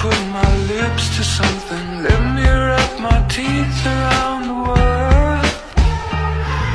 put my lips to something.